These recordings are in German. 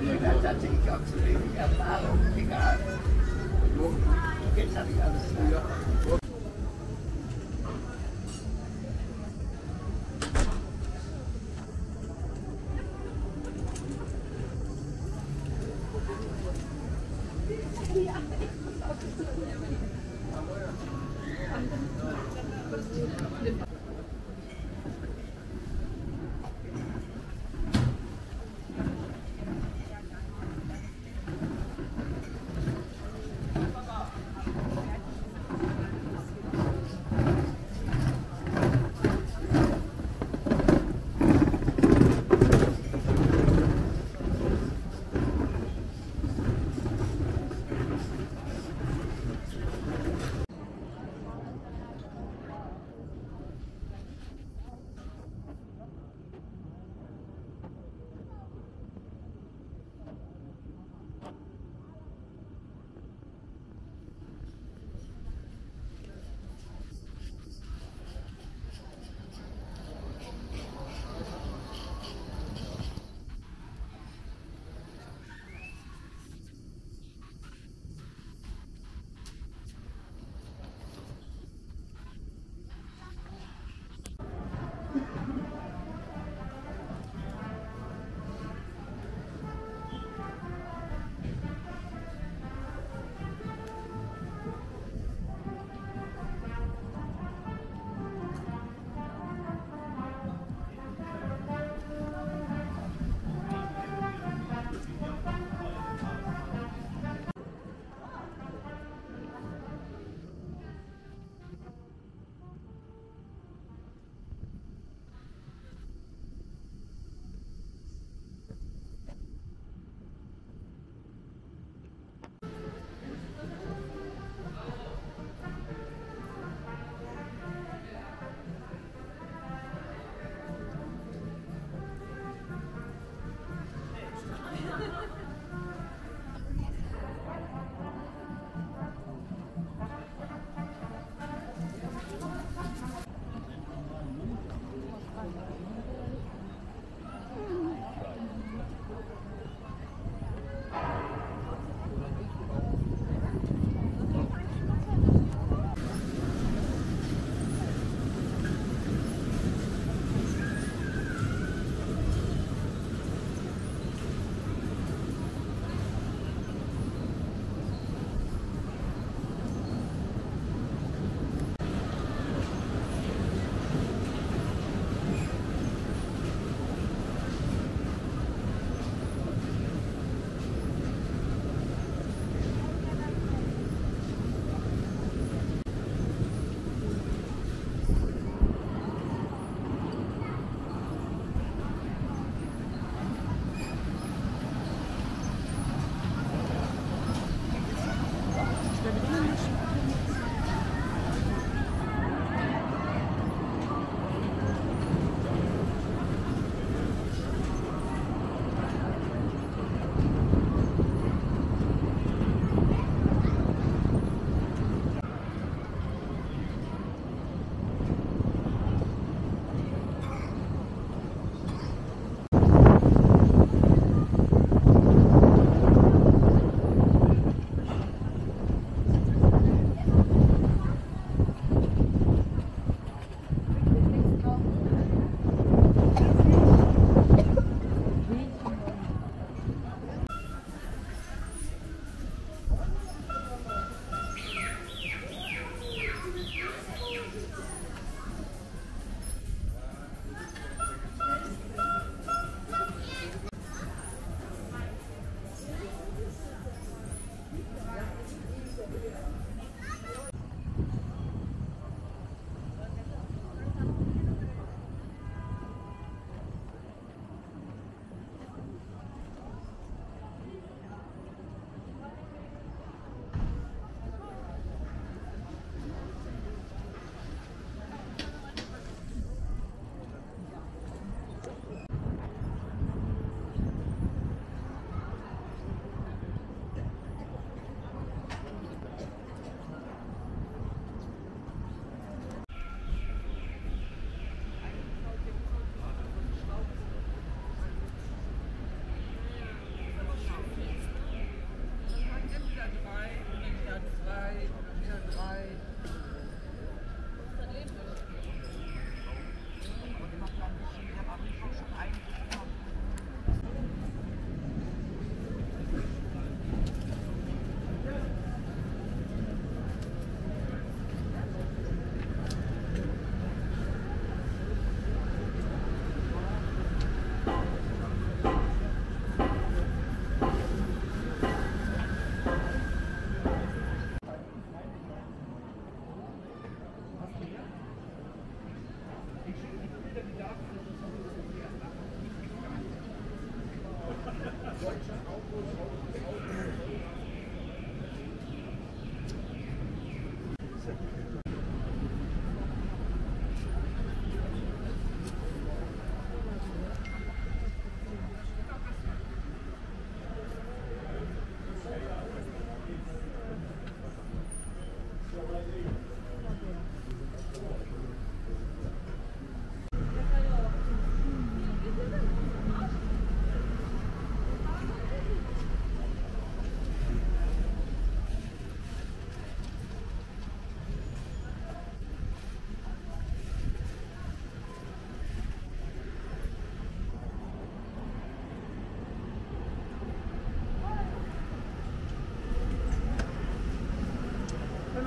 Legal judging comes to be a lot of legal. Look, you can tell the other side.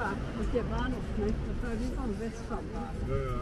Ja, und der Bahnhof, ne? das war wie am Westbahnhof. Ja, ja.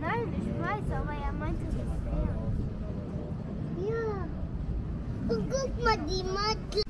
Nein, ich weiß, aber er meinte das Pferd. Ja. Und guck mal, die Mathe.